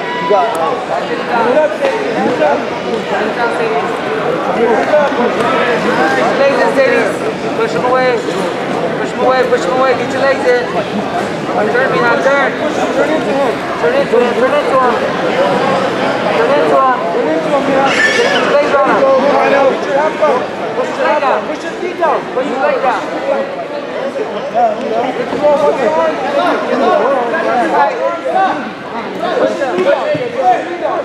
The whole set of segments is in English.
you got. Legs in, Sadie. Push them away. Push them away, push them away. Get your legs in. Turn me now, turn. Turn into him. Turn into him, turn into him. Turn into him. Turn into him. Get your legs on him. Push your leg down. Push your feet down. Put your leg down.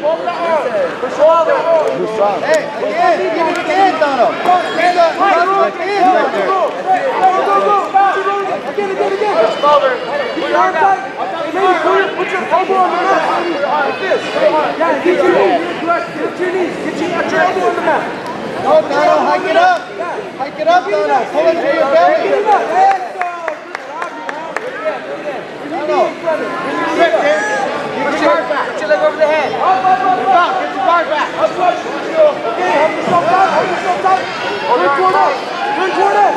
your arms. Use your legs too, Dono. You leave until you on a mat. Go over. Hey, again, give it again, Dono. He's a, he's a kid right there. Push him over. Put your arm. Put your elbow on the mat. Like this. Yeah, get your knees. Get your knees. Get your, get your elbow on the mat. No, Dono, hike it up. Hike it up, Dono. Pull it to your belly. Dono. Sit there. Put your, put your leg over the head. Stop, get your guard back. Okay, help yourself down. Help yourself down. Turn toward us. Turn toward us.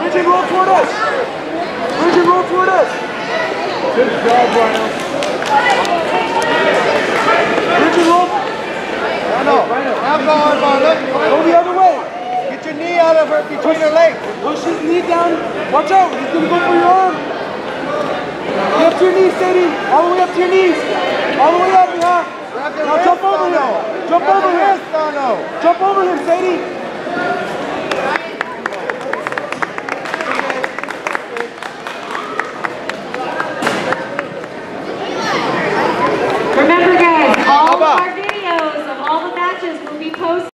Bridge and roll toward us. Bridge and roll toward us. Good job, Rhino. Bridge and roll. Go, Armando. Go the other way. Get your knee out of her, between her legs. Push his knee down. Watch out. He's going to go for your arm. Get up to your knees, Sadie. All the way up to your knees. All the way up, yeah. Grab the Now wrist, jump over Dono. him. Jump over him. wrist, Dono. Jump over him, Sadie.